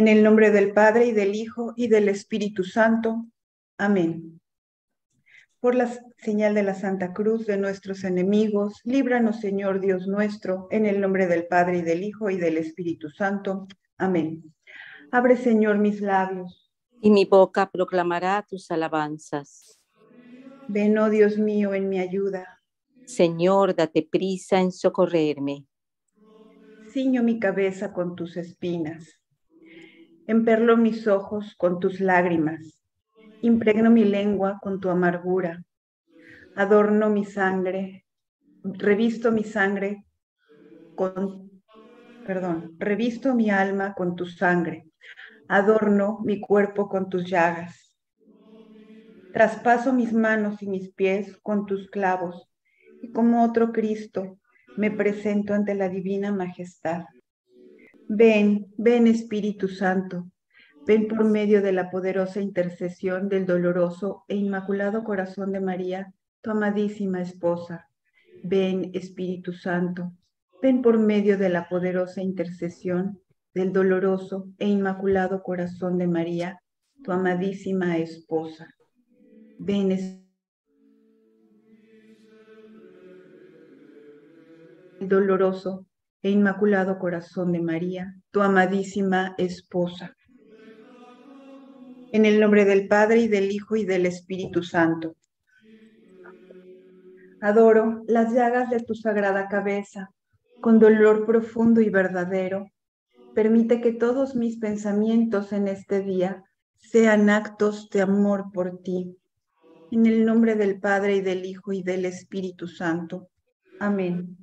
En el nombre del Padre y del Hijo y del Espíritu Santo. Amén. Por la señal de la Santa Cruz de nuestros enemigos, líbranos, Señor Dios nuestro, en el nombre del Padre y del Hijo y del Espíritu Santo. Amén. Abre, Señor, mis labios. y mi boca proclamará tus alabanzas. Ven, oh Dios mío, en mi ayuda. Señor, date prisa en socorrerme. Ciño mi cabeza con tus espinas. Emperlo mis ojos con tus lágrimas. Impregno mi lengua con tu amargura. Adorno mi sangre. Revisto mi sangre con, perdón, revisto mi alma con tu sangre. Adorno mi cuerpo con tus llagas. Traspaso mis manos y mis pies con tus clavos. Y como otro Cristo, me presento ante la divina majestad. Ven, ven Espíritu Santo, ven por medio de la poderosa intercesión del doloroso e inmaculado corazón de María, tu amadísima esposa. Ven Espíritu Santo, ven por medio de la poderosa intercesión del doloroso e inmaculado corazón de María, tu amadísima esposa. Ven Espíritu doloroso e inmaculado corazón de María, tu amadísima esposa. En el nombre del Padre y del Hijo y del Espíritu Santo. Adoro las llagas de tu sagrada cabeza, con dolor profundo y verdadero. Permite que todos mis pensamientos en este día sean actos de amor por ti. En el nombre del Padre y del Hijo y del Espíritu Santo. Amén.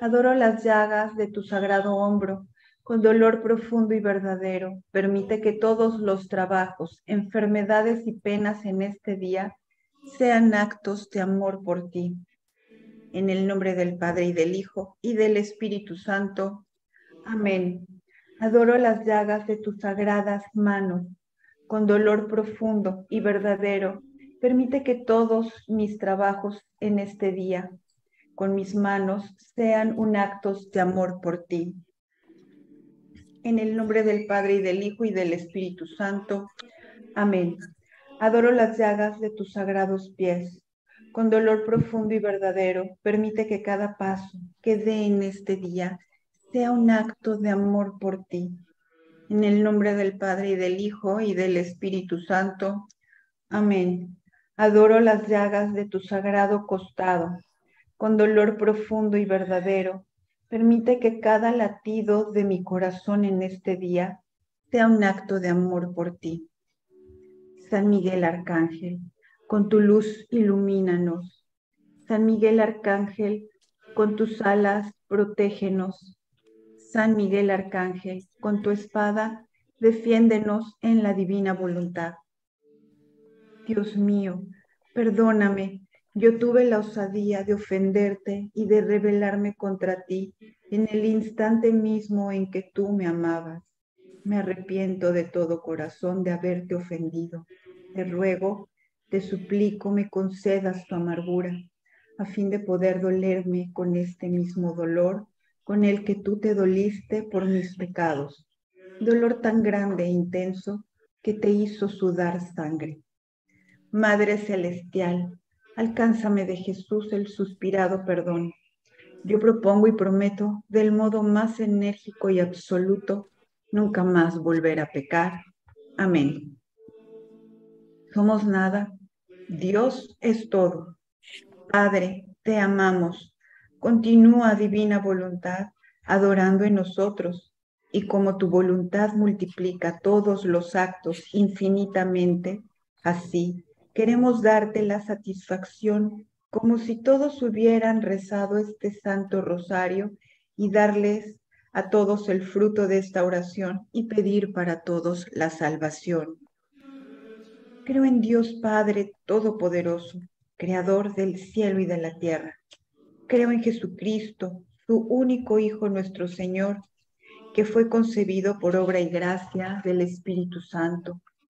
Adoro las llagas de tu sagrado hombro, con dolor profundo y verdadero. Permite que todos los trabajos, enfermedades y penas en este día sean actos de amor por ti. En el nombre del Padre y del Hijo y del Espíritu Santo. Amén. Adoro las llagas de tus sagradas manos, con dolor profundo y verdadero. Permite que todos mis trabajos en este día, con mis manos, sean un acto de amor por ti. En el nombre del Padre y del Hijo y del Espíritu Santo. Amén. Adoro las llagas de tus sagrados pies con dolor profundo y verdadero, permite que cada paso que dé en este día sea un acto de amor por ti. En el nombre del Padre y del Hijo y del Espíritu Santo. Amén. Adoro las llagas de tu sagrado costado, con dolor profundo y verdadero. Permite que cada latido de mi corazón en este día sea un acto de amor por ti. San Miguel Arcángel con tu luz ilumínanos. San Miguel Arcángel, con tus alas protégenos. San Miguel Arcángel, con tu espada, defiéndenos en la divina voluntad. Dios mío, perdóname, yo tuve la osadía de ofenderte y de rebelarme contra ti en el instante mismo en que tú me amabas. Me arrepiento de todo corazón de haberte ofendido. Te ruego te suplico me concedas tu amargura, a fin de poder dolerme con este mismo dolor con el que tú te doliste por mis pecados, dolor tan grande e intenso que te hizo sudar sangre. Madre Celestial, alcánzame de Jesús el suspirado perdón. Yo propongo y prometo del modo más enérgico y absoluto nunca más volver a pecar. Amén. Somos nada Dios es todo. Padre, te amamos. Continúa, divina voluntad, adorando en nosotros. Y como tu voluntad multiplica todos los actos infinitamente, así queremos darte la satisfacción como si todos hubieran rezado este santo rosario y darles a todos el fruto de esta oración y pedir para todos la salvación. Creo en Dios Padre Todopoderoso, Creador del cielo y de la tierra. Creo en Jesucristo, su único Hijo nuestro Señor, que fue concebido por obra y gracia del Espíritu Santo.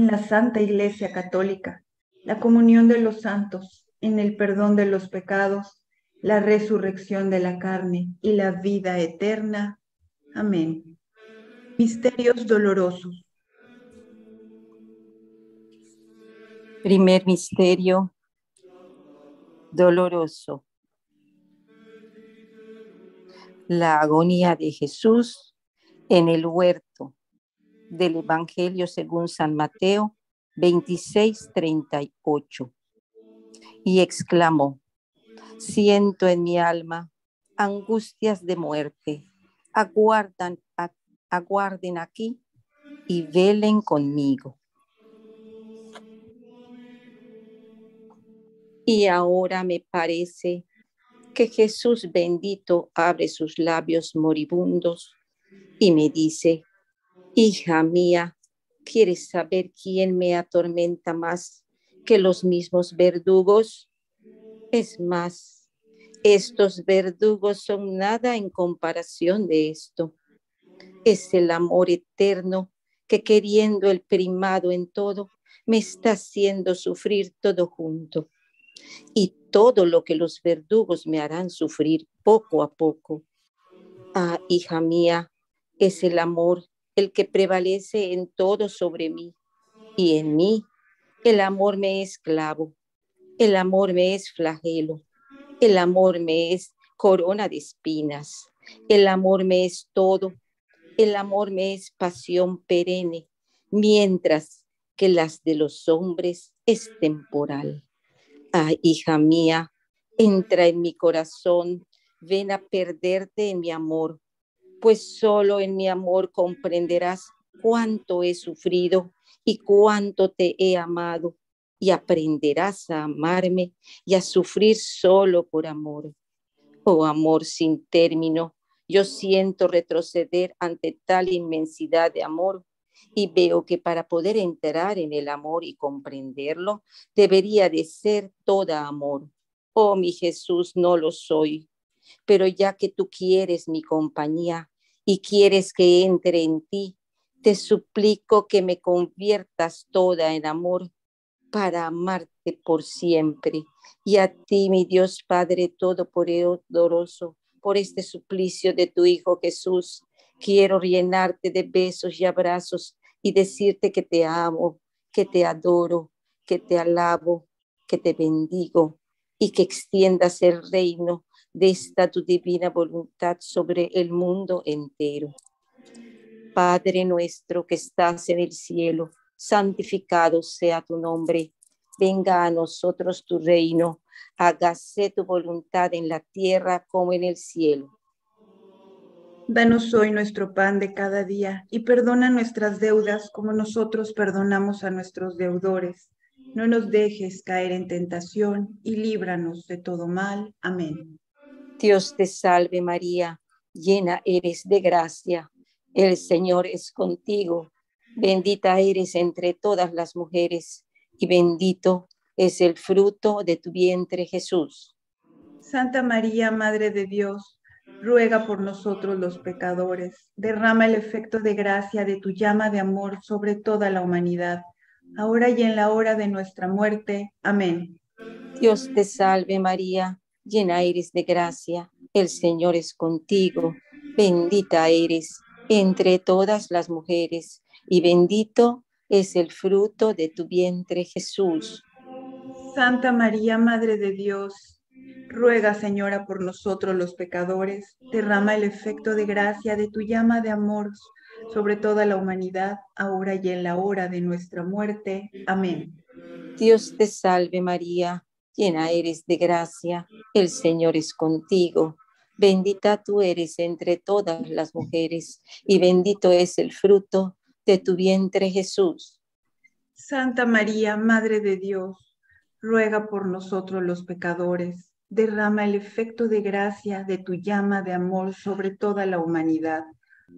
en la Santa Iglesia Católica, la comunión de los santos, en el perdón de los pecados, la resurrección de la carne y la vida eterna. Amén. Misterios dolorosos. Primer misterio doloroso. La agonía de Jesús en el huerto del Evangelio según San Mateo 26, 38. Y exclamó, siento en mi alma angustias de muerte, aguardan, aguarden aquí y velen conmigo. Y ahora me parece que Jesús bendito abre sus labios moribundos y me dice, hija mía, ¿quieres saber quién me atormenta más que los mismos verdugos? Es más, estos verdugos son nada en comparación de esto. Es el amor eterno que queriendo el primado en todo, me está haciendo sufrir todo junto. Y todo lo que los verdugos me harán sufrir poco a poco. Ah, hija mía, es el amor el que prevalece en todo sobre mí. Y en mí el amor me es clavo, el amor me es flagelo, el amor me es corona de espinas, el amor me es todo, el amor me es pasión perenne, mientras que las de los hombres es temporal. Ah, hija mía, entra en mi corazón, ven a perderte en mi amor, pues solo en mi amor comprenderás cuánto he sufrido y cuánto te he amado, y aprenderás a amarme y a sufrir solo por amor. Oh amor sin término, yo siento retroceder ante tal inmensidad de amor y veo que para poder entrar en el amor y comprenderlo, debería de ser toda amor. Oh mi Jesús, no lo soy, pero ya que tú quieres mi compañía y quieres que entre en ti, te suplico que me conviertas toda en amor para amarte por siempre. Y a ti, mi Dios Padre Todopoderoso, por este suplicio de tu Hijo Jesús, quiero llenarte de besos y abrazos y decirte que te amo, que te adoro, que te alabo, que te bendigo y que extiendas el reino de esta tu divina voluntad sobre el mundo entero. Padre nuestro que estás en el cielo, santificado sea tu nombre. Venga a nosotros tu reino. Hágase tu voluntad en la tierra como en el cielo. Danos hoy nuestro pan de cada día y perdona nuestras deudas como nosotros perdonamos a nuestros deudores. No nos dejes caer en tentación y líbranos de todo mal. Amén. Dios te salve María, llena eres de gracia. El Señor es contigo. Bendita eres entre todas las mujeres y bendito es el fruto de tu vientre Jesús. Santa María, Madre de Dios ruega por nosotros los pecadores, derrama el efecto de gracia de tu llama de amor sobre toda la humanidad, ahora y en la hora de nuestra muerte. Amén. Dios te salve María, llena eres de gracia, el Señor es contigo, bendita eres entre todas las mujeres, y bendito es el fruto de tu vientre Jesús. Santa María, Madre de Dios, Ruega, Señora, por nosotros los pecadores, derrama el efecto de gracia de tu llama de amor sobre toda la humanidad, ahora y en la hora de nuestra muerte. Amén. Dios te salve María, llena eres de gracia, el Señor es contigo. Bendita tú eres entre todas las mujeres, y bendito es el fruto de tu vientre Jesús. Santa María, Madre de Dios, ruega por nosotros los pecadores derrama el efecto de gracia de tu llama de amor sobre toda la humanidad,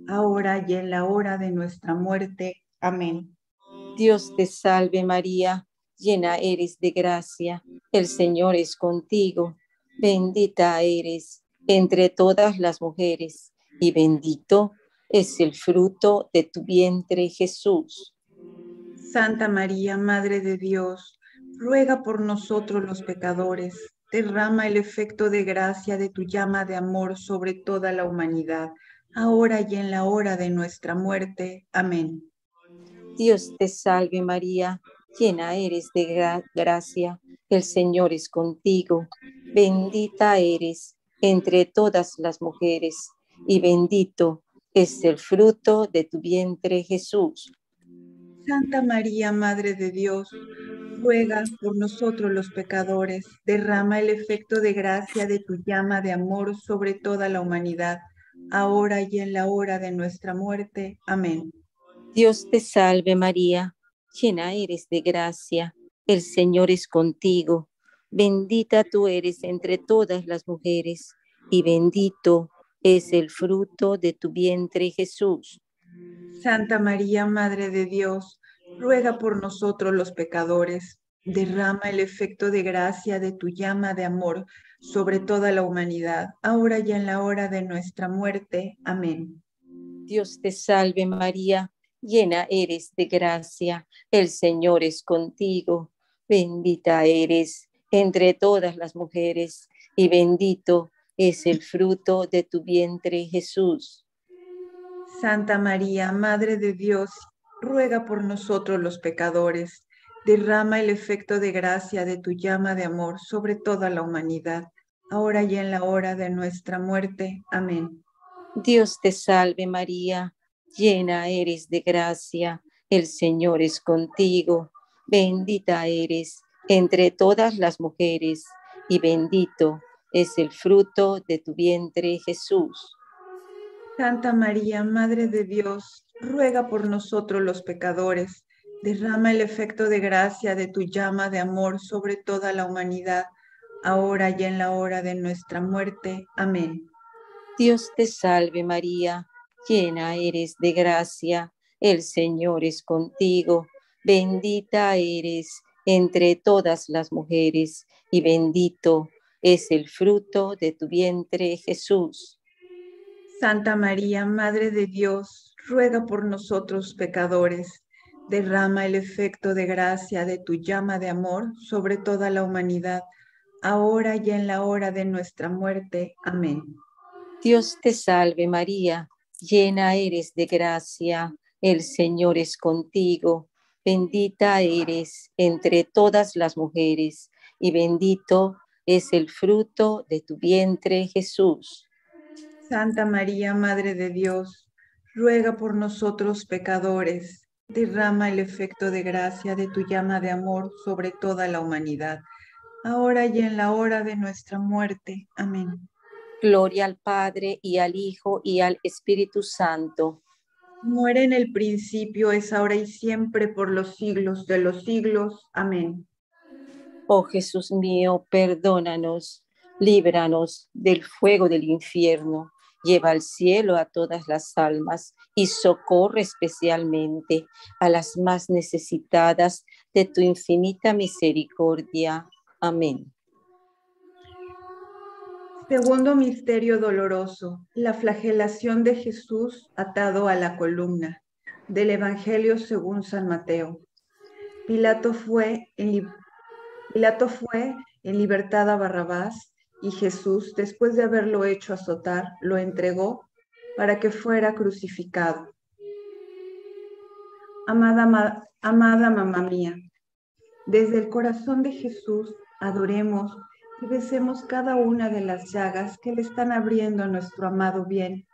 ahora y en la hora de nuestra muerte. Amén. Dios te salve María, llena eres de gracia, el Señor es contigo, bendita eres entre todas las mujeres, y bendito es el fruto de tu vientre Jesús. Santa María, Madre de Dios, ruega por nosotros los pecadores derrama el efecto de gracia de tu llama de amor sobre toda la humanidad, ahora y en la hora de nuestra muerte. Amén. Dios te salve María, llena eres de gracia, el Señor es contigo, bendita eres entre todas las mujeres, y bendito es el fruto de tu vientre Jesús. Santa María, Madre de Dios, ruega por nosotros los pecadores, derrama el efecto de gracia de tu llama de amor sobre toda la humanidad, ahora y en la hora de nuestra muerte. Amén. Dios te salve María, llena eres de gracia, el Señor es contigo, bendita tú eres entre todas las mujeres, y bendito es el fruto de tu vientre Jesús. Santa María, Madre de Dios, ruega por nosotros los pecadores, derrama el efecto de gracia de tu llama de amor sobre toda la humanidad, ahora y en la hora de nuestra muerte. Amén. Dios te salve María, llena eres de gracia, el Señor es contigo, bendita eres entre todas las mujeres, y bendito es el fruto de tu vientre, Jesús. Santa María, Madre de Dios, ruega por nosotros los pecadores, derrama el efecto de gracia de tu llama de amor sobre toda la humanidad, ahora y en la hora de nuestra muerte. Amén. Dios te salve María, llena eres de gracia, el Señor es contigo, bendita eres entre todas las mujeres, y bendito es el fruto de tu vientre, Jesús. Santa María, Madre de Dios, ruega por nosotros los pecadores, derrama el efecto de gracia de tu llama de amor sobre toda la humanidad, ahora y en la hora de nuestra muerte. Amén. Dios te salve María, llena eres de gracia, el Señor es contigo, bendita eres entre todas las mujeres, y bendito es el fruto de tu vientre, Jesús. Santa María, Madre de Dios, ruega por nosotros pecadores, derrama el efecto de gracia de tu llama de amor sobre toda la humanidad, ahora y en la hora de nuestra muerte. Amén. Dios te salve María, llena eres de gracia, el Señor es contigo Bendita eres entre todas las mujeres y bendito es el fruto de tu vientre, Jesús. Santa María, Madre de Dios, ruega por nosotros pecadores, derrama el efecto de gracia de tu llama de amor sobre toda la humanidad, ahora y en la hora de nuestra muerte. Amén. Gloria al Padre y al Hijo y al Espíritu Santo muere en el principio, es ahora y siempre, por los siglos de los siglos. Amén. Oh Jesús mío, perdónanos, líbranos del fuego del infierno, lleva al cielo a todas las almas y socorre especialmente a las más necesitadas de tu infinita misericordia. Amén. Segundo misterio doloroso, la flagelación de Jesús atado a la columna del Evangelio según San Mateo. Pilato fue en, libertad a Barrabás y Jesús, después de haberlo hecho azotar, lo entregó para que fuera crucificado. Amada, amada mamá mía, desde el corazón de Jesús adoremos y besemos cada una de las llagas que le están abriendo a nuestro amado bien.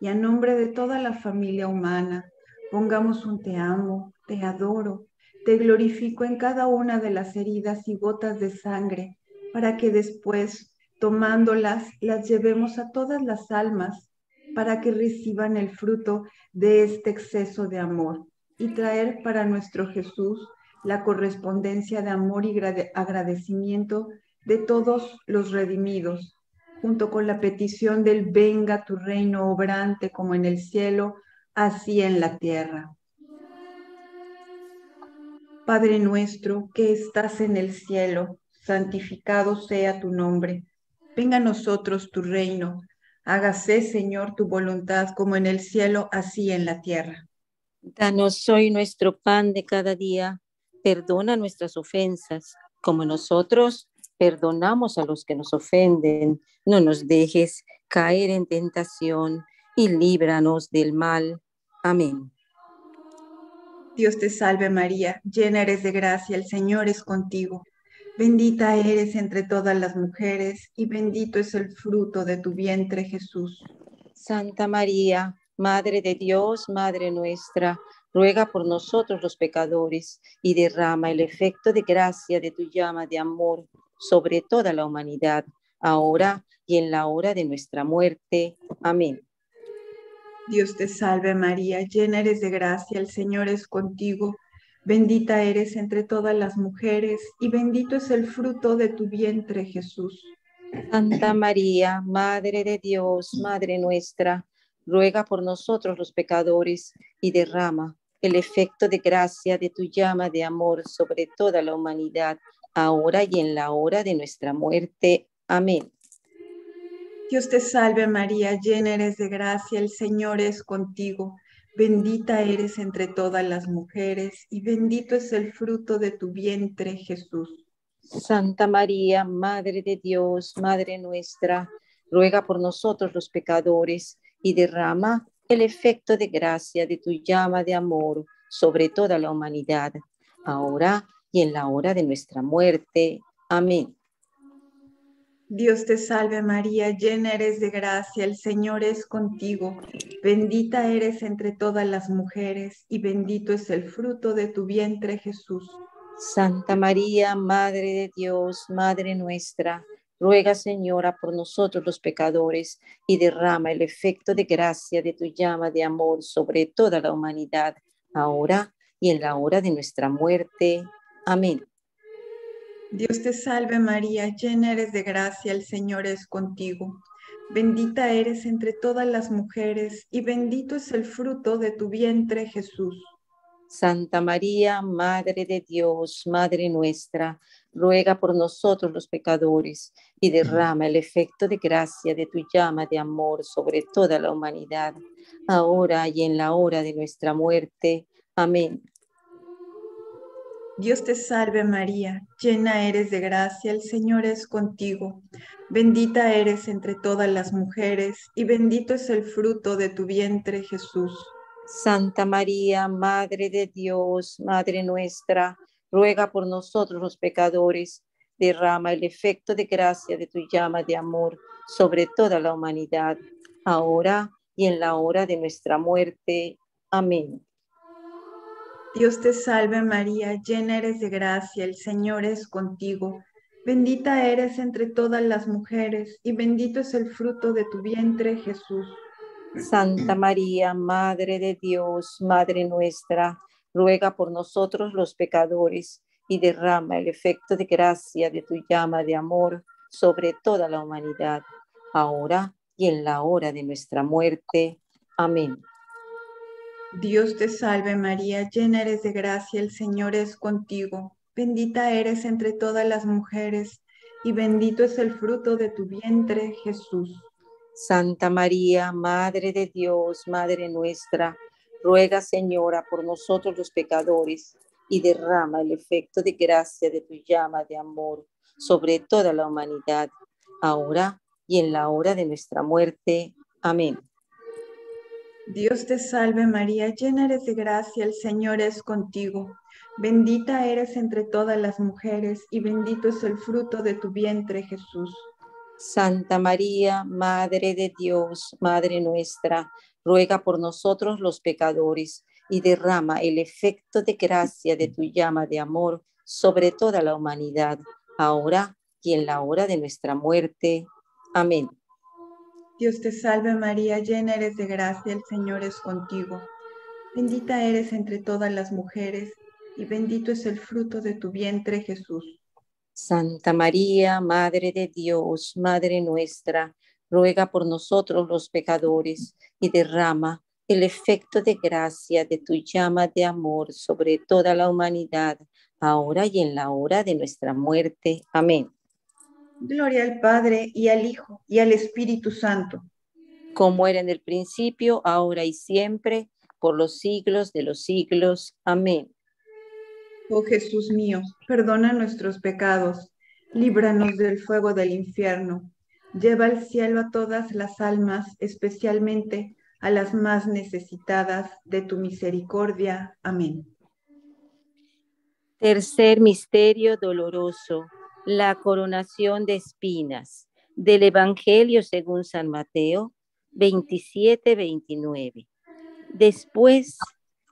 Y a nombre de toda la familia humana, pongamos un te amo, te adoro, te glorifico en cada una de las heridas y gotas de sangre, para que después, tomándolas, las llevemos a todas las almas, para que reciban el fruto de este exceso de amor y traer para nuestro Jesús la correspondencia de amor y agradecimiento de todos los redimidos, junto con la petición del venga tu reino obrante como en el cielo, así en la tierra. Padre nuestro que estás en el cielo, santificado sea tu nombre. Venga a nosotros tu reino. Hágase, Señor, tu voluntad como en el cielo, así en la tierra. Danos hoy nuestro pan de cada día. Perdona nuestras ofensas, como nosotros perdonamos a los que nos ofenden, no nos dejes caer en tentación y líbranos del mal. Amén. Dios te salve María, llena eres de gracia, el Señor es contigo. Bendita eres entre todas las mujeres y bendito es el fruto de tu vientre Jesús. Santa María, Madre de Dios, Madre nuestra, ruega por nosotros los pecadores y derrama el efecto de gracia de tu llama de amor sobre toda la humanidad, ahora y en la hora de nuestra muerte. Amén. Dios te salve María, llena eres de gracia, el Señor es contigo, bendita eres entre todas las mujeres y bendito es el fruto de tu vientre Jesús. Santa María, Madre de Dios, Madre nuestra, ruega por nosotros los pecadores y derrama el efecto de gracia de tu llama de amor sobre toda la humanidad ahora y en la hora de nuestra muerte. Amén. Dios te salve María, llena eres de gracia, el Señor es contigo. Bendita eres entre todas las mujeres y bendito es el fruto de tu vientre, Jesús. Santa María, Madre de Dios, Madre nuestra, ruega por nosotros los pecadores y derrama el efecto de gracia de tu llama de amor sobre toda la humanidad, ahora y en la hora de nuestra muerte. Amén. Dios te salve María, llena eres de gracia, el Señor es contigo, bendita eres entre todas las mujeres y bendito es el fruto de tu vientre Jesús. Santa María, Madre de Dios, Madre nuestra, ruega Señora por nosotros los pecadores y derrama el efecto de gracia de tu llama de amor sobre toda la humanidad, ahora y en la hora de nuestra muerte. Amén. Dios te salve María, llena eres de gracia, el Señor es contigo. Bendita eres entre todas las mujeres y bendito es el fruto de tu vientre Jesús. Santa María, Madre de Dios, Madre nuestra, ruega por nosotros los pecadores y derrama el efecto de gracia de tu llama de amor sobre toda la humanidad, ahora y en la hora de nuestra muerte. Amén. Dios te salve María, llena eres de gracia, el Señor es contigo. Bendita eres entre todas las mujeres y bendito es el fruto de tu vientre Jesús. Santa María, Madre de Dios, Madre nuestra, ruega por nosotros los pecadores, derrama el efecto de gracia de tu llama de amor sobre toda la humanidad, ahora y en la hora de nuestra muerte. Amén. Dios te salve María, llena eres de gracia, el Señor es contigo. Bendita eres entre todas las mujeres y bendito es el fruto de tu vientre Jesús. Santa María, Madre de Dios, Madre nuestra, ruega por nosotros los pecadores y derrama el efecto de gracia de tu llama de amor sobre toda la humanidad, ahora y en la hora de nuestra muerte. Amén. Dios te salve María, llena eres de gracia, el Señor es contigo. Bendita eres entre todas las mujeres y bendito es el fruto de tu vientre, Jesús. Santa María, Madre de Dios, Madre nuestra, ruega Señora por nosotros los pecadores y derrama el efecto de gracia de tu llama de amor sobre toda la humanidad, ahora y en la hora de nuestra muerte. Amén. Dios te salve María, llena eres de gracia, el Señor es contigo. Bendita eres entre todas las mujeres y bendito es el fruto de tu vientre Jesús. Santa María, Madre de Dios, Madre nuestra, ruega por nosotros los pecadores y derrama el efecto de gracia de tu llama de amor sobre toda la humanidad, ahora y en la hora de nuestra muerte. Amén. Dios te salve María, llena eres de gracia, el Señor es contigo. Bendita eres entre todas las mujeres y bendito es el fruto de tu vientre Jesús. Santa María, Madre de Dios, Madre nuestra, ruega por nosotros los pecadores y derrama el efecto de gracia de tu llama de amor sobre toda la humanidad, ahora y en la hora de nuestra muerte. Amén. Gloria al Padre y al Hijo y al Espíritu Santo. Como era en el principio, ahora y siempre, por los siglos de los siglos. Amén. Oh Jesús mío, perdona nuestros pecados, líbranos del fuego del infierno, lleva al cielo a todas las almas, especialmente a las más necesitadas de tu misericordia. Amén. Tercer misterio doloroso la coronación de espinas del Evangelio según San Mateo 27-29. Después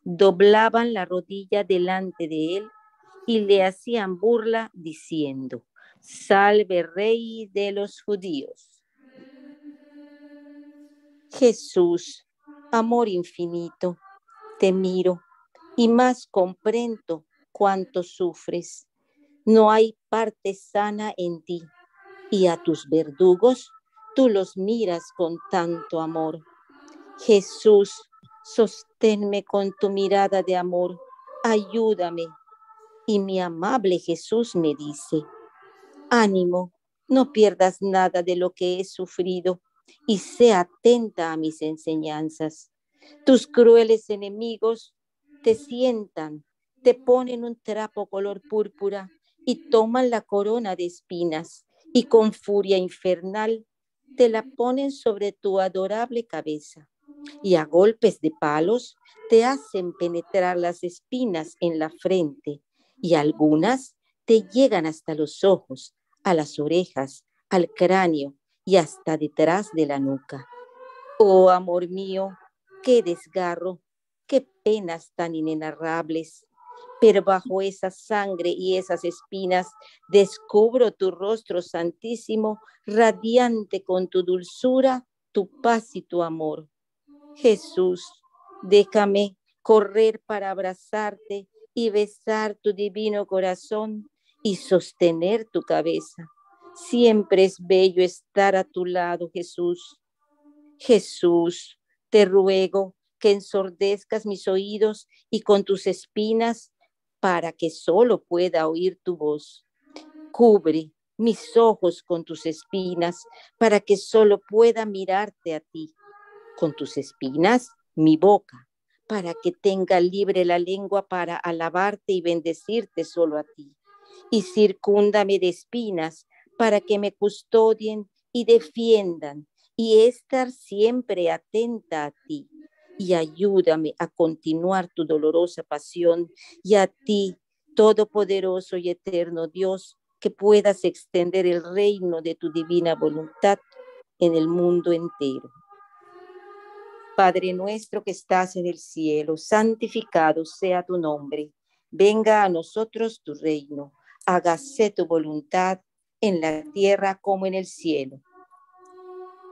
doblaban la rodilla delante de él y le hacían burla diciendo, Salve Rey de los judíos. Jesús, amor infinito, te miro y más comprendo cuánto sufres no hay parte sana en ti, y a tus verdugos tú los miras con tanto amor. Jesús, sosténme con tu mirada de amor, ayúdame. Y mi amable Jesús me dice, ánimo, no pierdas nada de lo que he sufrido y sé atenta a mis enseñanzas. Tus crueles enemigos te sientan, te ponen un trapo color púrpura y toman la corona de espinas y con furia infernal te la ponen sobre tu adorable cabeza y a golpes de palos te hacen penetrar las espinas en la frente y algunas te llegan hasta los ojos, a las orejas, al cráneo y hasta detrás de la nuca. Oh amor mío, qué desgarro, qué penas tan inenarrables. Pero bajo esa sangre y esas espinas descubro tu rostro santísimo, radiante con tu dulzura, tu paz y tu amor. Jesús, déjame correr para abrazarte y besar tu divino corazón y sostener tu cabeza. Siempre es bello estar a tu lado, Jesús. Jesús, te ruego que ensordezcas mis oídos y con tus espinas para que solo pueda oír tu voz. Cubre mis ojos con tus espinas para que solo pueda mirarte a ti. Con tus espinas, mi boca, para que tenga libre la lengua para alabarte y bendecirte solo a ti y circúndame de espinas para que me custodien y defiendan y estar siempre atenta a ti. Y ayúdame a continuar tu dolorosa pasión y a ti, Todopoderoso y Eterno Dios, que puedas extender el reino de tu divina voluntad en el mundo entero. Padre nuestro que estás en el cielo, santificado sea tu nombre. Venga a nosotros tu reino hágase tu voluntad en la tierra como en el cielo.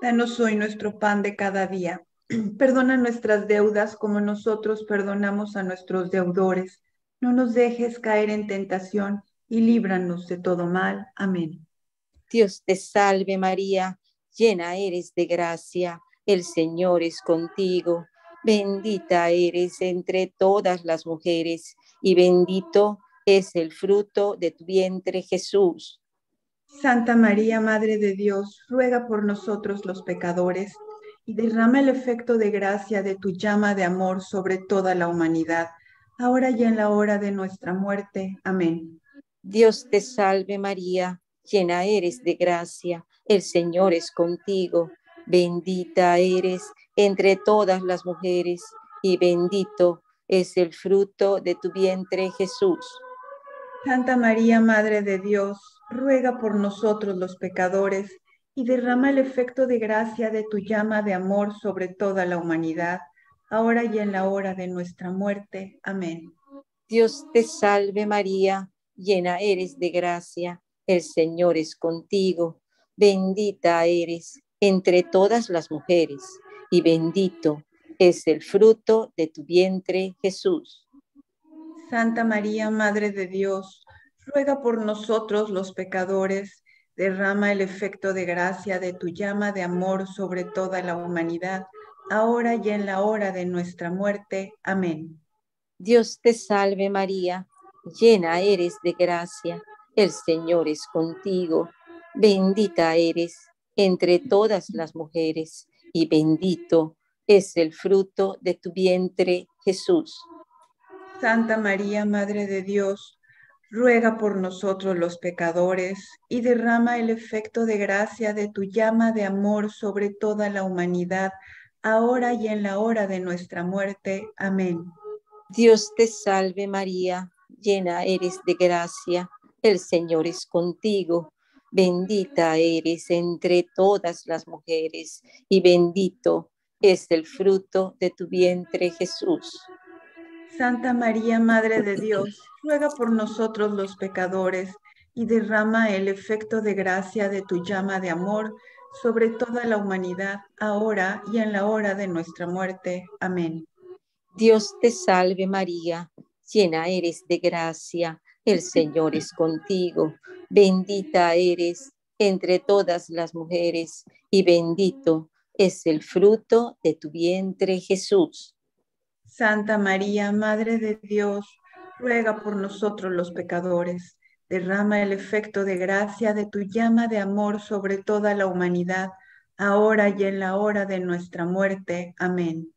Danos hoy nuestro pan de cada día. Perdona nuestras deudas como nosotros perdonamos a nuestros deudores. No nos dejes caer en tentación y líbranos de todo mal. Amén. Dios te salve María, llena eres de gracia, el Señor es contigo. Bendita eres entre todas las mujeres y bendito es el fruto de tu vientre, Jesús. Santa María, Madre de Dios, ruega por nosotros los pecadores y derrama el efecto de gracia de tu llama de amor sobre toda la humanidad, ahora y en la hora de nuestra muerte. Amén. Dios te salve María, llena eres de gracia, el Señor es contigo, bendita eres entre todas las mujeres y bendito es el fruto de tu vientre Jesús. Santa María, Madre de Dios, ruega por nosotros los pecadores y derrama el efecto de gracia de tu llama de amor sobre toda la humanidad, ahora y en la hora de nuestra muerte. Amén. Dios te salve María, llena eres de gracia, el Señor es contigo, bendita eres entre todas las mujeres, y bendito es el fruto de tu vientre, Jesús. Santa María, Madre de Dios, ruega por nosotros los pecadores, derrama el efecto de gracia de tu llama de amor sobre toda la humanidad, ahora y en la hora de nuestra muerte. Amén. Dios te salve María, llena eres de gracia, el Señor es contigo, bendita eres entre todas las mujeres, y bendito es el fruto de tu vientre, Jesús. Santa María, Madre de Dios, ruega por nosotros los pecadores y derrama el efecto de gracia de tu llama de amor sobre toda la humanidad, ahora y en la hora de nuestra muerte. Amén. Dios te salve María, llena eres de gracia, el Señor es contigo, bendita eres entre todas las mujeres y bendito es el fruto de tu vientre Jesús. Santa María, Madre de Dios, ruega por nosotros los pecadores y derrama el efecto de gracia de tu llama de amor sobre toda la humanidad, ahora y en la hora de nuestra muerte. Amén. Dios te salve María, llena eres de gracia, el Señor es contigo, bendita eres entre todas las mujeres y bendito es el fruto de tu vientre Jesús. Santa María, Madre de Dios, ruega por nosotros los pecadores. Derrama el efecto de gracia de tu llama de amor sobre toda la humanidad, ahora y en la hora de nuestra muerte. Amén.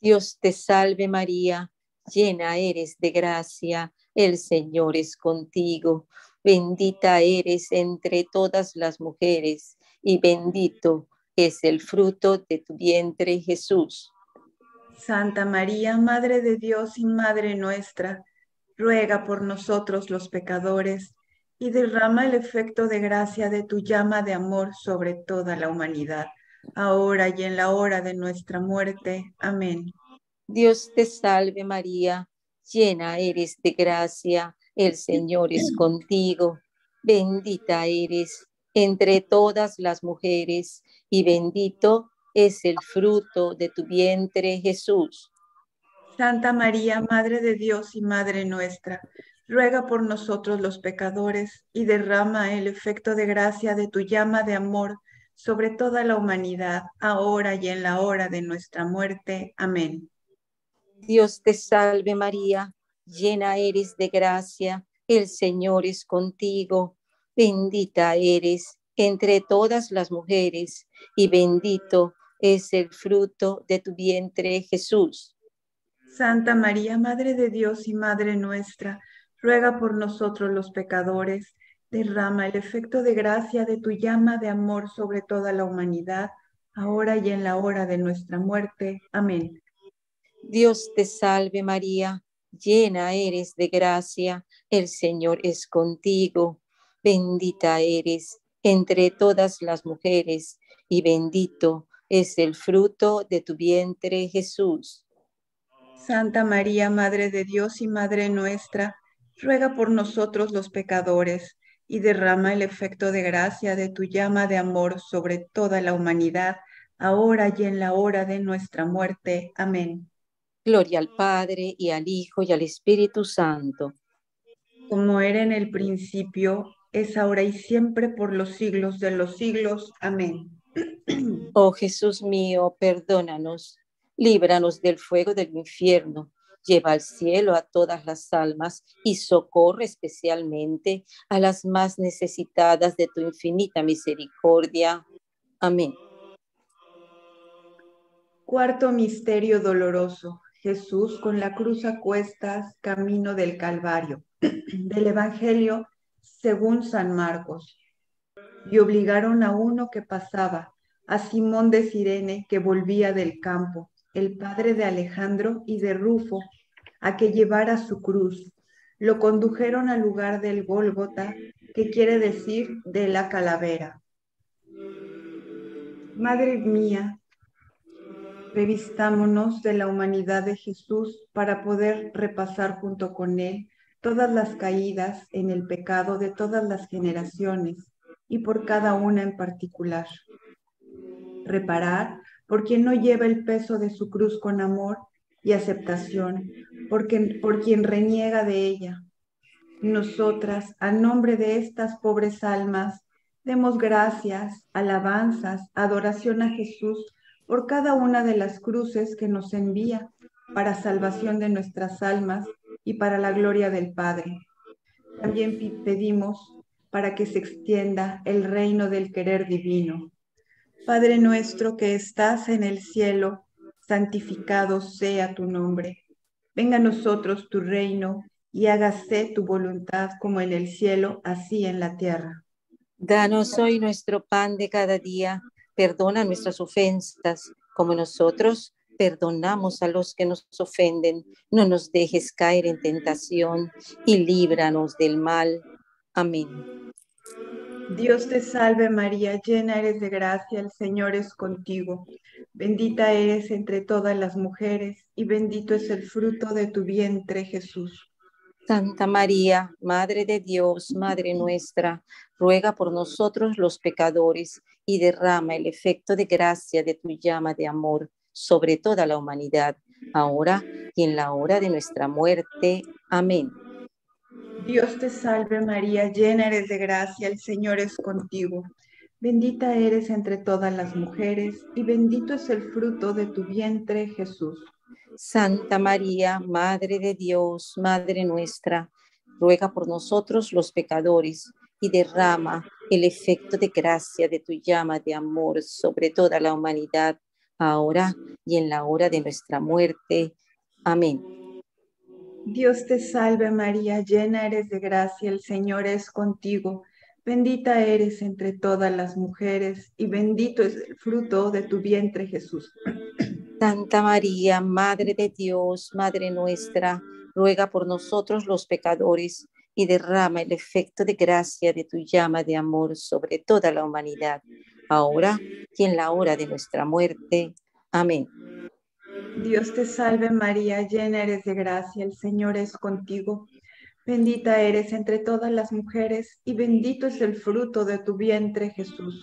Dios te salve María, llena eres de gracia, el Señor es contigo, bendita eres entre todas las mujeres y bendito es el fruto de tu vientre Jesús. Santa María, Madre de Dios y Madre nuestra, ruega por nosotros los pecadores y derrama el efecto de gracia de tu llama de amor sobre toda la humanidad, ahora y en la hora de nuestra muerte. Amén. Dios te salve María, llena eres de gracia, el Señor es contigo, bendita eres entre todas las mujeres y bendito es el fruto de tu vientre Jesús. Santa María, Madre de Dios y Madre nuestra, ruega por nosotros los pecadores y derrama el efecto de gracia de tu llama de amor sobre toda la humanidad, ahora y en la hora de nuestra muerte. Amén. Dios te salve María, llena eres de gracia, el Señor es contigo, bendita eres entre todas las mujeres y bendito es el fruto de tu vientre Jesús. Santa María, Madre de Dios y Madre nuestra, ruega por nosotros los pecadores, derrama el efecto de gracia de tu llama de amor sobre toda la humanidad, ahora y en la hora de nuestra muerte. Amén. Dios te salve María, llena eres de gracia, el Señor es contigo, bendita eres entre todas las mujeres y bendito es el fruto de tu vientre Jesús. Santa María, Madre de Dios y Madre nuestra, ruega por nosotros los pecadores y derrama el efecto de gracia de tu llama de amor sobre toda la humanidad, ahora y en la hora de nuestra muerte. Amén. Gloria al Padre y al Hijo y al Espíritu Santo. Como era en el principio, es ahora y siempre por los siglos de los siglos. Amén. Oh Jesús mío, perdónanos, líbranos del fuego del infierno Lleva al cielo a todas las almas y socorre especialmente a las más necesitadas de tu infinita misericordia. Amén. Cuarto misterio doloroso. Jesús con la cruz a cuestas, camino del Calvario. Del Evangelio según San Marcos. Y obligaron a uno que pasaba, a Simón de Sirene que volvía del campo el padre de Alejandro y de Rufo, a que llevara su cruz. Lo condujeron al lugar del Gólgota, que quiere decir de la calavera. Madre mía, revistámonos de la humanidad de Jesús para poder repasar junto con Él todas las caídas en el pecado de todas las generaciones y por cada una en particular. Reparar por quien no lleva el peso de su cruz con amor y aceptación, por quien reniega de ella. Nosotras, a nombre de estas pobres almas, demos gracias, alabanzas, adoración a Jesús por cada una de las cruces que nos envía para salvación de nuestras almas y para la gloria del Padre. También pedimos para que se extienda el reino del querer divino Padre nuestro que estás en el cielo, santificado sea tu nombre. Venga a nosotros tu reino y hágase tu voluntad como en el cielo, así en la tierra. Danos hoy nuestro pan de cada día. Perdona nuestras ofensas, como nosotros perdonamos a los que nos ofenden. No nos dejes caer en tentación y líbranos del mal. Amén. Dios te salve María, llena eres de gracia, el Señor es contigo. Bendita eres entre todas las mujeres y bendito es el fruto de tu vientre Jesús. Santa María, Madre de Dios, Madre nuestra, ruega por nosotros los pecadores y derrama el efecto de gracia de tu llama de amor sobre toda la humanidad, ahora y en la hora de nuestra muerte. Amén. Dios te salve María, llena eres de gracia, el Señor es contigo. Bendita eres entre todas las mujeres y bendito es el fruto de tu vientre Jesús. Santa María, Madre de Dios, Madre nuestra, ruega por nosotros los pecadores y derrama el efecto de gracia de tu llama de amor sobre toda la humanidad, ahora y en la hora de nuestra muerte. Amén. Dios te salve María, llena eres de gracia, el Señor es contigo. Bendita eres entre todas las mujeres y bendito es el fruto de tu vientre Jesús. Santa María, Madre de Dios, Madre nuestra, ruega por nosotros los pecadores y derrama el efecto de gracia de tu llama de amor sobre toda la humanidad, ahora y en la hora de nuestra muerte. Amén. Dios te salve María, llena eres de gracia, el Señor es contigo. Bendita eres entre todas las mujeres y bendito es el fruto de tu vientre Jesús.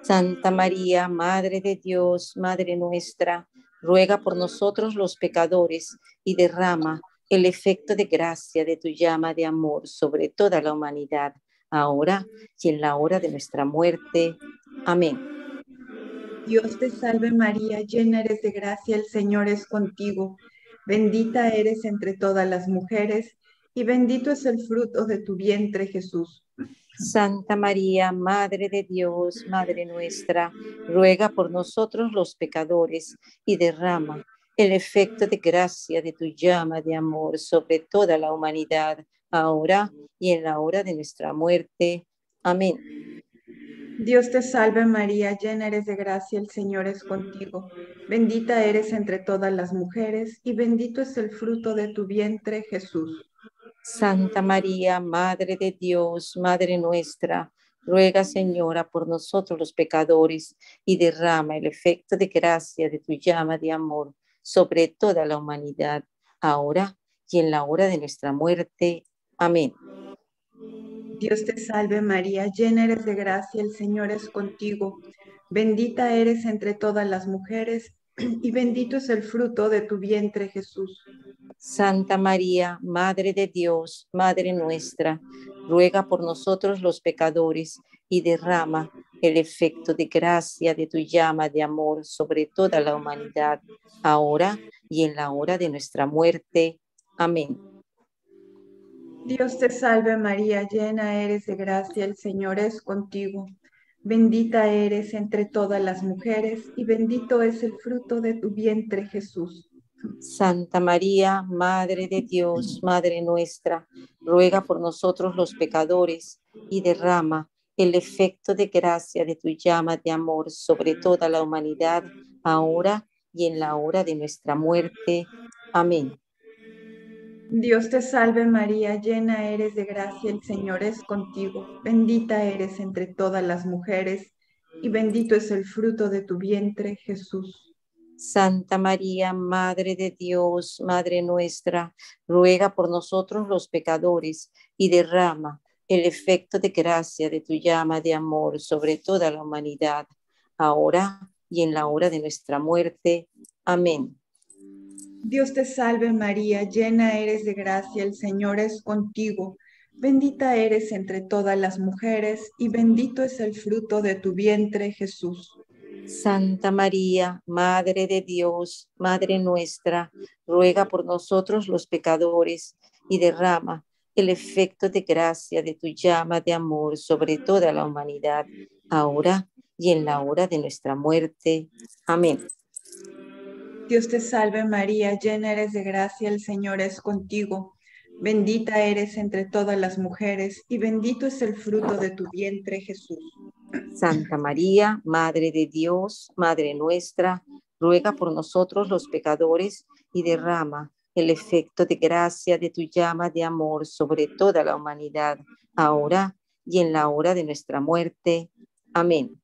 Santa María, Madre de Dios, Madre nuestra, ruega por nosotros los pecadores y derrama el efecto de gracia de tu llama de amor sobre toda la humanidad, ahora y en la hora de nuestra muerte. Amén. Dios te salve María, llena eres de gracia, el Señor es contigo. Bendita eres entre todas las mujeres y bendito es el fruto de tu vientre Jesús. Santa María, Madre de Dios, Madre nuestra, ruega por nosotros los pecadores y derrama el efecto de gracia de tu llama de amor sobre toda la humanidad, ahora y en la hora de nuestra muerte. Amén. Dios te salve María, llena eres de gracia, el Señor es contigo. Bendita eres entre todas las mujeres y bendito es el fruto de tu vientre Jesús. Santa María, Madre de Dios, Madre nuestra, ruega Señora por nosotros los pecadores y derrama el efecto de gracia de tu llama de amor sobre toda la humanidad, ahora y en la hora de nuestra muerte. Amén. Dios te salve María, llena eres de gracia, el Señor es contigo. Bendita eres entre todas las mujeres y bendito es el fruto de tu vientre Jesús. Santa María, Madre de Dios, Madre nuestra, ruega por nosotros los pecadores y derrama el efecto de gracia de tu llama de amor sobre toda la humanidad, ahora y en la hora de nuestra muerte. Amén. Dios te salve María, llena eres de gracia, el Señor es contigo. Bendita eres entre todas las mujeres y bendito es el fruto de tu vientre Jesús. Santa María, Madre de Dios, Madre nuestra, ruega por nosotros los pecadores y derrama el efecto de gracia de tu llama de amor sobre toda la humanidad, ahora y en la hora de nuestra muerte. Amén. Dios te salve María, llena eres de gracia, el Señor es contigo, bendita eres entre todas las mujeres y bendito es el fruto de tu vientre, Jesús. Santa María, Madre de Dios, Madre nuestra, ruega por nosotros los pecadores y derrama el efecto de gracia de tu llama de amor sobre toda la humanidad, ahora y en la hora de nuestra muerte. Amén. Dios te salve María, llena eres de gracia, el Señor es contigo. Bendita eres entre todas las mujeres y bendito es el fruto de tu vientre Jesús. Santa María, Madre de Dios, Madre nuestra, ruega por nosotros los pecadores y derrama el efecto de gracia de tu llama de amor sobre toda la humanidad, ahora y en la hora de nuestra muerte. Amén. Dios te salve María, llena eres de gracia, el Señor es contigo. Bendita eres entre todas las mujeres y bendito es el fruto de tu vientre Jesús. Santa María, Madre de Dios, Madre nuestra, ruega por nosotros los pecadores y derrama el efecto de gracia de tu llama de amor sobre toda la humanidad, ahora y en la hora de nuestra muerte. Amén.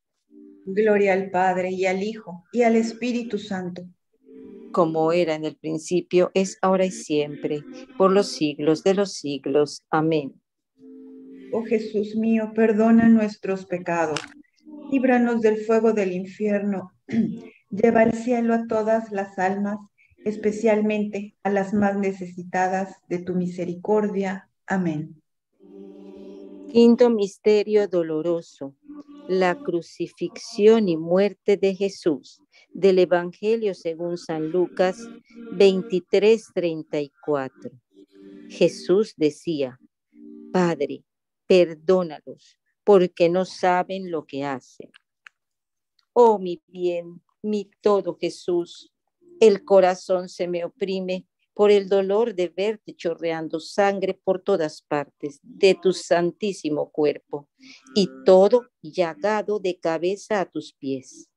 Gloria al Padre y al Hijo y al Espíritu Santo como era en el principio, es ahora y siempre, por los siglos de los siglos. Amén. Oh Jesús mío, perdona nuestros pecados, líbranos del fuego del infierno, lleva al cielo a todas las almas, especialmente a las más necesitadas de tu misericordia. Amén. Quinto misterio doloroso, la crucifixión y muerte de Jesús del Evangelio según San Lucas 23:34. Jesús decía, Padre, perdónalos porque no saben lo que hacen. Oh mi bien, mi todo Jesús. El corazón se me oprime por el dolor de verte chorreando sangre por todas partes de tu santísimo cuerpo y todo llagado de cabeza a tus pies.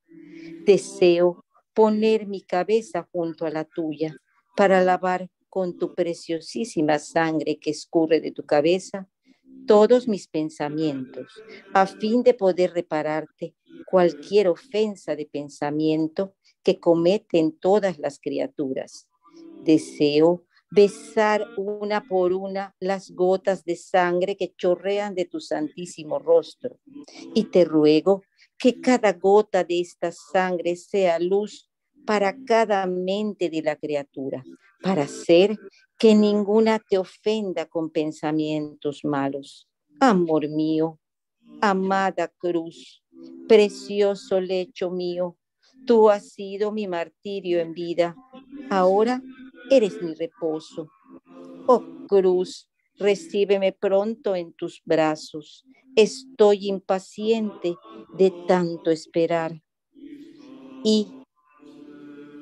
Deseo poner mi cabeza junto a la tuya para lavar con tu preciosísima sangre que escurre de tu cabeza todos mis pensamientos, a fin de poder repararte cualquier ofensa de pensamiento que cometen todas las criaturas. Deseo besar una por una las gotas de sangre que chorrean de tu santísimo rostro. Y te ruego que cada gota de esta sangre sea luz para cada mente de la criatura, para hacer que ninguna te ofenda con pensamientos malos. Amor mío, amada cruz, precioso lecho mío, tú has sido mi martirio en vida, ahora eres mi reposo. Oh cruz, recíbeme pronto en tus brazos. Estoy impaciente de tanto esperar. Y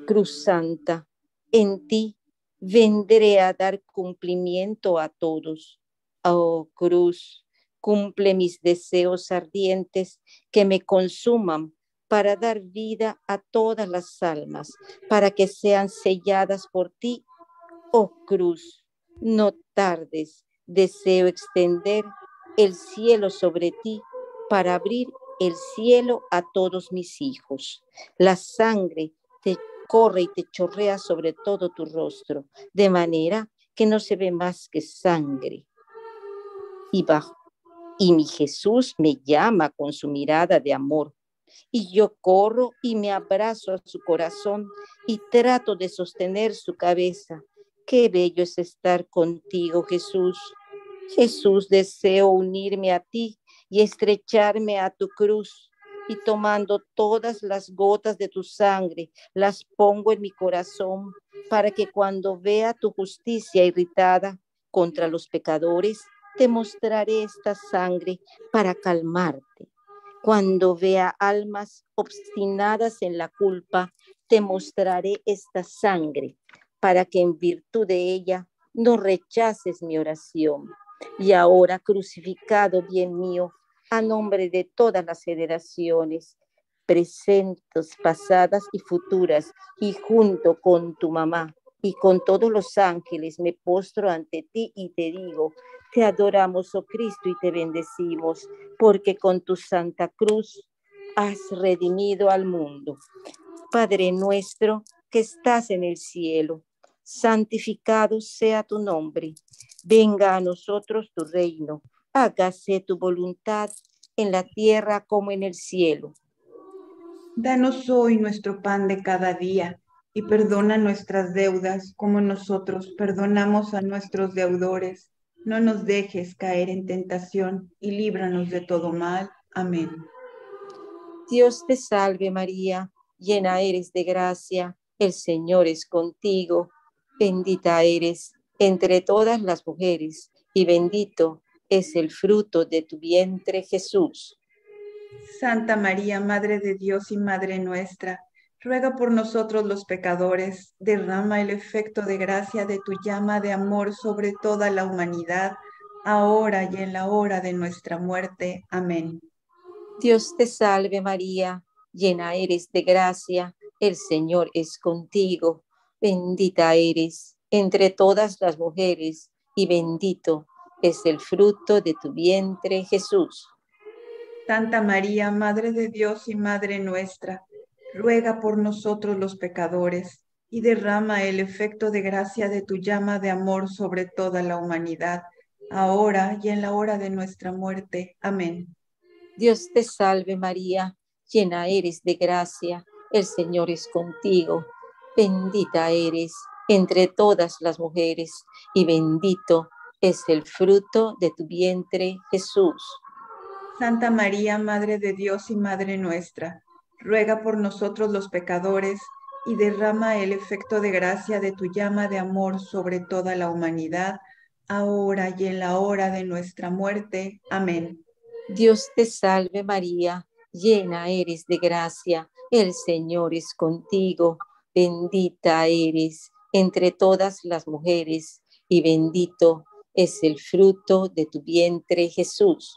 Cruz Santa, en ti vendré a dar cumplimiento a todos. Oh Cruz, cumple mis deseos ardientes que me consuman para dar vida a todas las almas, para que sean selladas por ti. Oh Cruz, no tardes, deseo extender el cielo sobre ti para abrir el cielo a todos mis hijos. La sangre te corre y te chorrea sobre todo tu rostro, de manera que no se ve más que sangre. Y bajo, y mi Jesús me llama con su mirada de amor. Y yo corro y me abrazo a su corazón y trato de sostener su cabeza. Qué bello es estar contigo, Jesús. Jesús, deseo unirme a ti y estrecharme a tu cruz y tomando todas las gotas de tu sangre, las pongo en mi corazón para que cuando vea tu justicia irritada contra los pecadores, te mostraré esta sangre para calmarte. Cuando vea almas obstinadas en la culpa, te mostraré esta sangre para que en virtud de ella no rechaces mi oración. Y ahora, crucificado, bien mío, a nombre de todas las generaciones, presentes, pasadas y futuras, y junto con tu mamá y con todos los ángeles me postro ante ti y te digo, te adoramos, oh Cristo, y te bendecimos, porque con tu santa cruz has redimido al mundo. Padre nuestro que estás en el cielo, santificado sea tu nombre, venga a nosotros tu reino hágase tu voluntad en la tierra como en el cielo. Danos hoy nuestro pan de cada día y perdona nuestras deudas como nosotros perdonamos a nuestros deudores. No nos dejes caer en tentación y líbranos de todo mal. Amén. Dios te salve María, llena eres de gracia, el Señor es contigo, bendita eres entre todas las mujeres y bendito es el fruto de tu vientre, Jesús. Santa María, Madre de Dios y Madre nuestra, ruega por nosotros los pecadores, derrama el efecto de gracia de tu llama de amor sobre toda la humanidad, ahora y en la hora de nuestra muerte. Amén. Dios te salve María, llena eres de gracia, el Señor es contigo, bendita eres entre todas las mujeres y bendito es el fruto de tu vientre, Jesús. Santa María, Madre de Dios y Madre nuestra, ruega por nosotros los pecadores y derrama el efecto de gracia de tu llama de amor sobre toda la humanidad, ahora y en la hora de nuestra muerte. Amén. Dios te salve María, llena eres de gracia, el Señor es contigo, bendita eres entre todas las mujeres y bendito es el fruto de tu vientre, Jesús. Santa María, Madre de Dios y Madre nuestra, ruega por nosotros los pecadores y derrama el efecto de gracia de tu llama de amor sobre toda la humanidad, ahora y en la hora de nuestra muerte. Amén. Dios te salve María, llena eres de gracia, el Señor es contigo, bendita eres entre todas las mujeres y bendito es el fruto de tu vientre Jesús.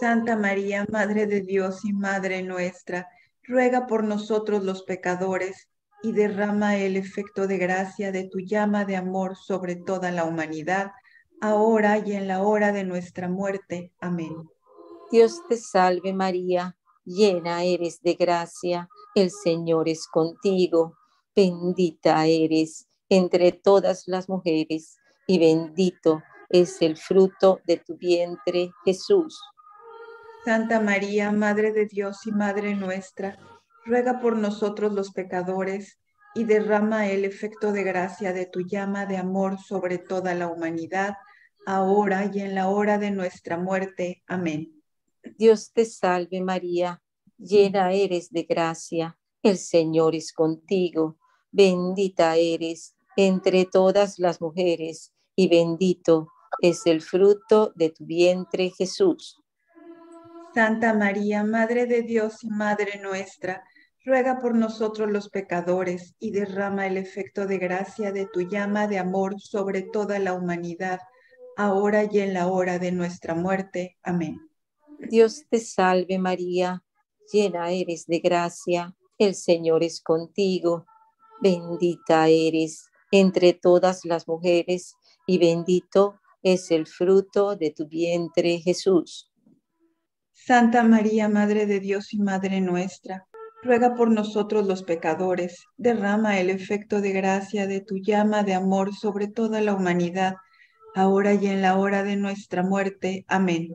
Santa María, Madre de Dios y Madre nuestra, ruega por nosotros los pecadores y derrama el efecto de gracia de tu llama de amor sobre toda la humanidad, ahora y en la hora de nuestra muerte. Amén. Dios te salve María, llena eres de gracia, el Señor es contigo, bendita eres entre todas las mujeres y bendito es el fruto de tu vientre, Jesús. Santa María, Madre de Dios y Madre nuestra, ruega por nosotros los pecadores y derrama el efecto de gracia de tu llama de amor sobre toda la humanidad, ahora y en la hora de nuestra muerte. Amén. Dios te salve María, llena eres de gracia, el Señor es contigo, bendita eres entre todas las mujeres y bendito es el fruto de tu vientre Jesús. Santa María, Madre de Dios y Madre nuestra, ruega por nosotros los pecadores y derrama el efecto de gracia de tu llama de amor sobre toda la humanidad, ahora y en la hora de nuestra muerte. Amén. Dios te salve María, llena eres de gracia, el Señor es contigo, bendita eres entre todas las mujeres y bendito es el fruto de tu vientre Jesús. Santa María, Madre de Dios y Madre nuestra, ruega por nosotros los pecadores, derrama el efecto de gracia de tu llama de amor sobre toda la humanidad, ahora y en la hora de nuestra muerte. Amén.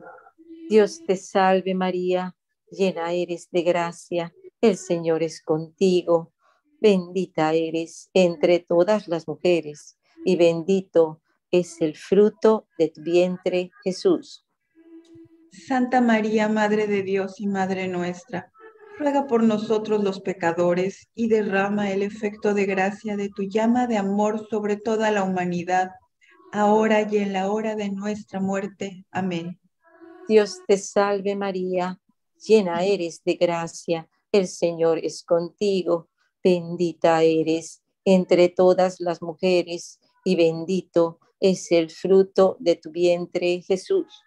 Dios te salve María, llena eres de gracia, el Señor es contigo, bendita eres entre todas las mujeres, y bendito es el fruto de tu vientre Jesús. Santa María, Madre de Dios y Madre nuestra, ruega por nosotros los pecadores y derrama el efecto de gracia de tu llama de amor sobre toda la humanidad, ahora y en la hora de nuestra muerte. Amén. Dios te salve María, llena eres de gracia, el Señor es contigo, bendita eres entre todas las mujeres y bendito es el fruto de tu vientre Jesús.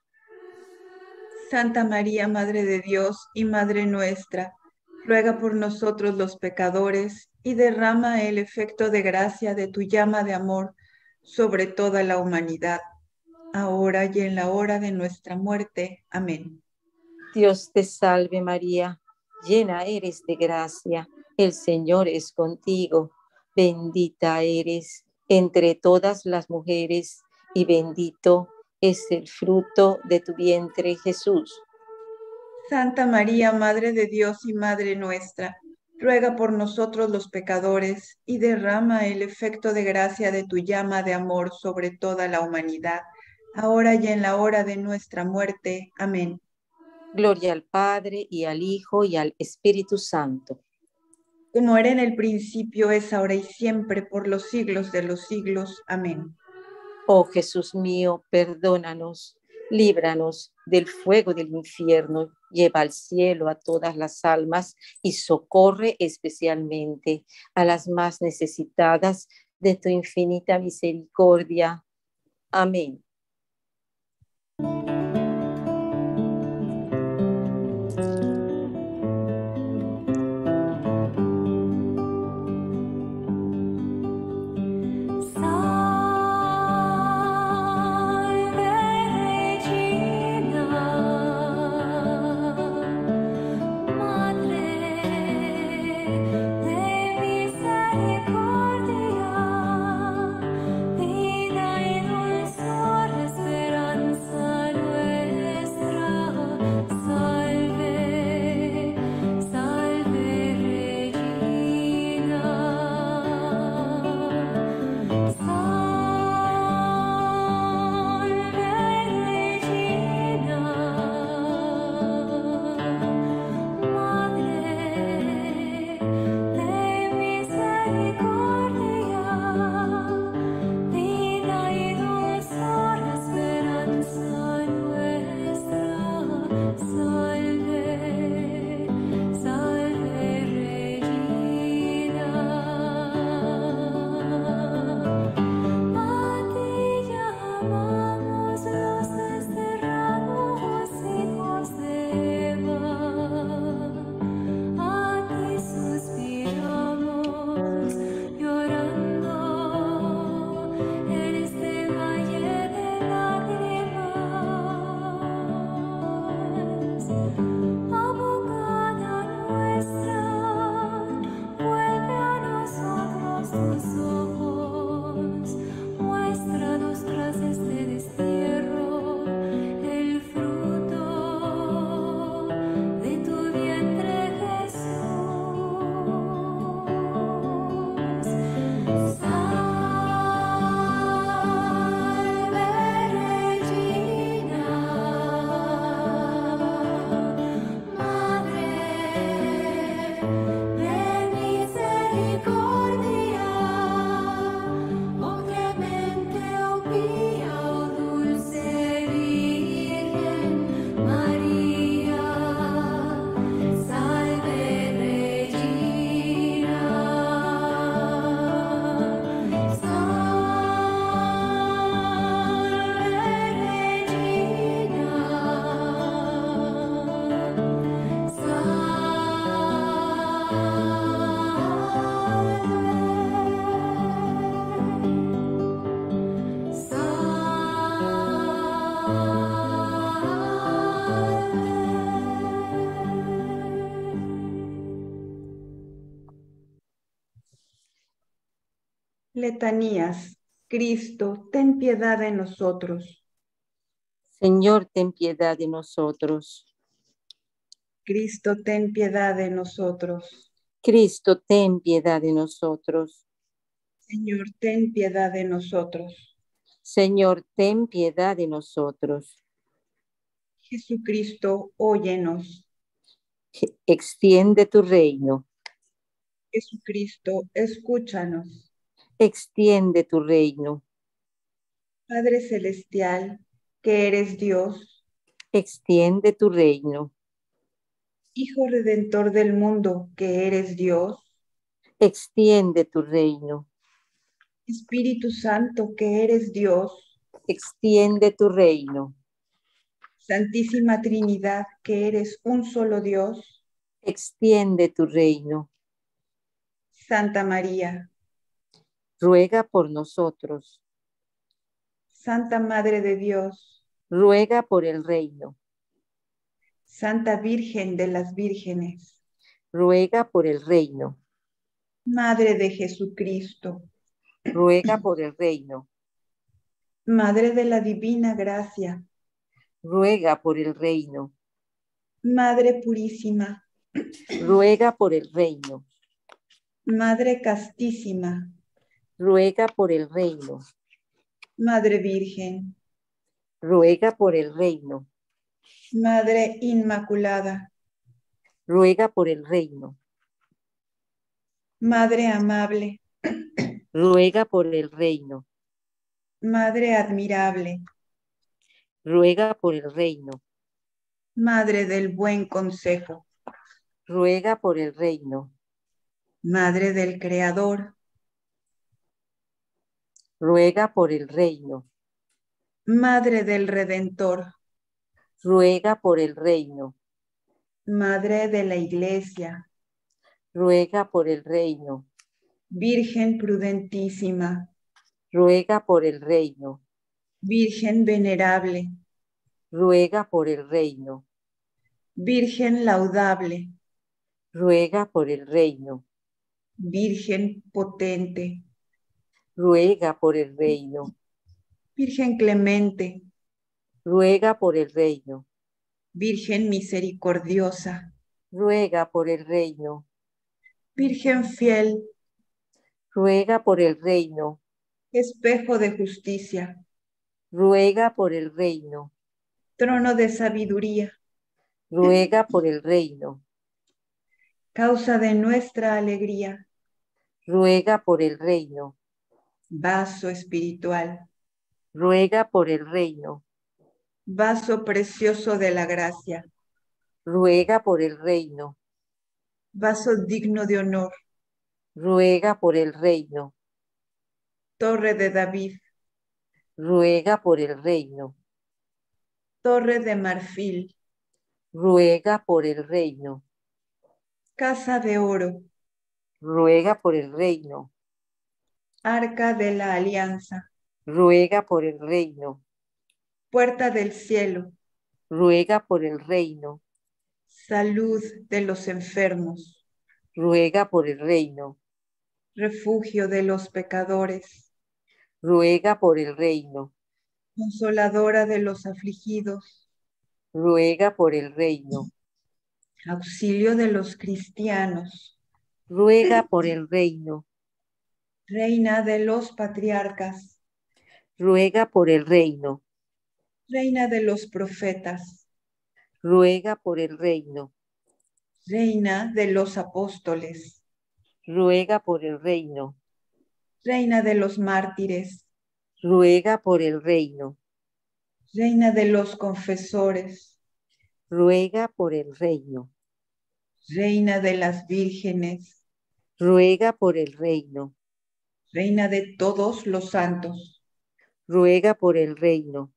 Santa María, Madre de Dios y Madre nuestra, ruega por nosotros los pecadores y derrama el efecto de gracia de tu llama de amor sobre toda la humanidad, ahora y en la hora de nuestra muerte. Amén. Dios te salve María, llena eres de gracia, el Señor es contigo, bendita eres entre todas las mujeres y bendito es el fruto de tu vientre, Jesús. Santa María, Madre de Dios y Madre nuestra, ruega por nosotros los pecadores y derrama el efecto de gracia de tu llama de amor sobre toda la humanidad, ahora y en la hora de nuestra muerte. Amén. Gloria al Padre y al Hijo y al Espíritu Santo. Como era en el principio, es ahora y siempre, por los siglos de los siglos. Amén. Oh Jesús mío, perdónanos, líbranos del fuego del infierno, lleva al cielo a todas las almas y socorre especialmente a las más necesitadas de tu infinita misericordia. Amén. Letanías, Cristo, ten piedad de nosotros. Señor, ten piedad de nosotros. Cristo, ten piedad de nosotros. Cristo, ten piedad de nosotros. Señor, ten piedad de nosotros. Señor, ten piedad de nosotros. Jesucristo, óyenos. Extiende tu reino. Jesucristo, escúchanos. Extiende tu reino. Padre Celestial, que eres Dios. Extiende tu reino. Hijo Redentor del mundo, que eres Dios. Extiende tu reino. Espíritu Santo, que eres Dios. Extiende tu reino. Santísima Trinidad, que eres un solo Dios. Extiende tu reino. Santa María. Ruega por nosotros. Santa Madre de Dios. Ruega por el reino. Santa Virgen de las Vírgenes. Ruega por el reino. Madre de Jesucristo. Ruega por el reino. Madre de la Divina Gracia. Ruega por el reino. Madre Purísima. Ruega por el reino. Madre Castísima. Ruega por el reino. Madre Virgen. Ruega por el reino. Madre Inmaculada. Ruega por el reino. Madre Amable. Ruega por el reino. Madre Admirable. Ruega por el reino. Madre del Buen Consejo. Ruega por el reino. Madre del Creador. Ruega por el reino. Madre del Redentor. Ruega por el reino. Madre de la Iglesia. Ruega por el reino. Virgen prudentísima. Ruega por el reino. Virgen venerable. Ruega por el reino. Virgen laudable. Ruega por el reino. Virgen potente. Ruega por el reino. Virgen clemente. Ruega por el reino. Virgen misericordiosa. Ruega por el reino. Virgen fiel. Ruega por el reino. Espejo de justicia. Ruega por el reino. Trono de sabiduría. Ruega por el reino. Causa de nuestra alegría. Ruega por el reino. Vaso espiritual. Ruega por el reino. Vaso precioso de la gracia. Ruega por el reino. Vaso digno de honor. Ruega por el reino. Torre de David. Ruega por el reino. Torre de marfil. Ruega por el reino. Casa de oro. Ruega por el reino. Arca de la alianza. Ruega por el reino. Puerta del cielo. Ruega por el reino. Salud de los enfermos. Ruega por el reino. Refugio de los pecadores. Ruega por el reino. Consoladora de los afligidos. Ruega por el reino. Auxilio de los cristianos. Ruega por el reino. Reina de los patriarcas. Ruega por el reino. Reina de los profetas. Ruega por el reino. Reina de los apóstoles. Ruega por el reino. Reina de los mártires. Ruega por el reino. Reina de los confesores. Ruega por el reino. Reina de las vírgenes. Ruega por el reino. Reina de todos los santos. Ruega por el reino.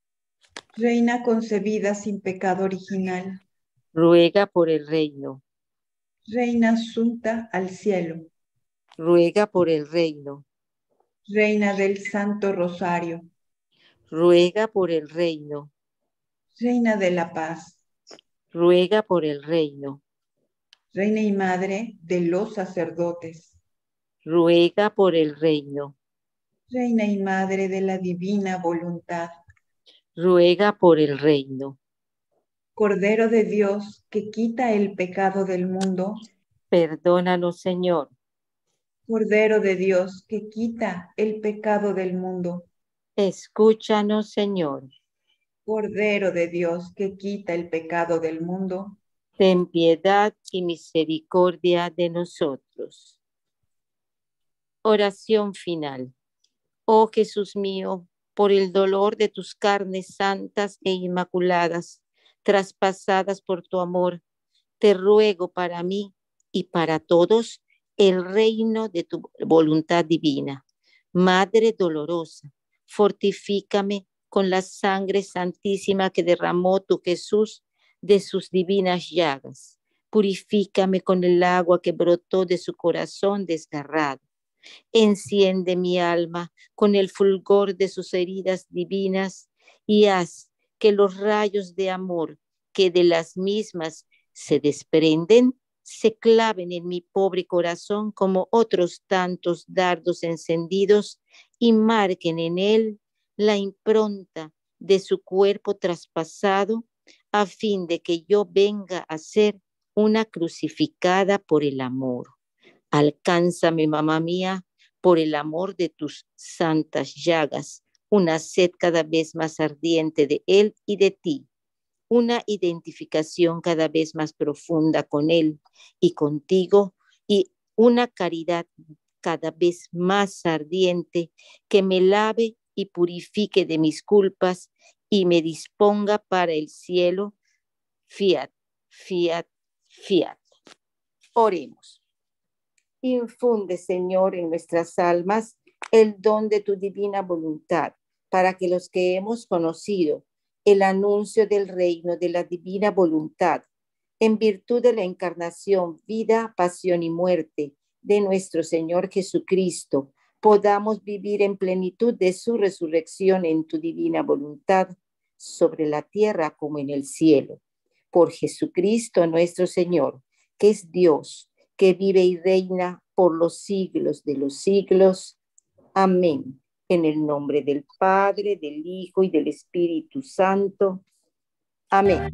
Reina concebida sin pecado original. Ruega por el reino. Reina asunta al cielo. Ruega por el reino. Reina del Santo Rosario. Ruega por el reino. Reina de la paz. Ruega por el reino. Reina y madre de los sacerdotes. Ruega por el reino. Reina y Madre de la Divina Voluntad, ruega por el reino. Cordero de Dios que quita el pecado del mundo, Perdónanos, Señor. Cordero de Dios que quita el pecado del mundo, Escúchanos, Señor. Cordero de Dios que quita el pecado del mundo, Ten piedad y misericordia de nosotros. Oración final. Oh Jesús mío, por el dolor de tus carnes santas e inmaculadas, traspasadas por tu amor, te ruego para mí y para todos el reino de tu voluntad divina. Madre dolorosa, fortifícame con la sangre santísima que derramó tu Jesús de sus divinas llagas. Purifícame con el agua que brotó de su corazón desgarrado. Enciende mi alma con el fulgor de sus heridas divinas y haz que los rayos de amor que de las mismas se desprenden se claven en mi pobre corazón como otros tantos dardos encendidos y marquen en él la impronta de su cuerpo traspasado a fin de que yo venga a ser una crucificada por el amor. Alcánzame, mamá mía, por el amor de tus santas llagas, una sed cada vez más ardiente de Él y de ti, una identificación cada vez más profunda con Él y contigo, y una caridad cada vez más ardiente que me lave y purifique de mis culpas y me disponga para el cielo. Fiat, fiat, fiat. Oremos. Infunde, Señor, en nuestras almas el don de tu divina voluntad, para que los que hemos conocido el anuncio del reino de la divina voluntad, en virtud de la encarnación, vida, pasión y muerte de nuestro Señor Jesucristo, podamos vivir en plenitud de su resurrección en tu divina voluntad, sobre la tierra como en el cielo. Por Jesucristo nuestro Señor, que es Dios que vive y reina por los siglos de los siglos. Amén. En el nombre del Padre, del Hijo y del Espíritu Santo. Amén.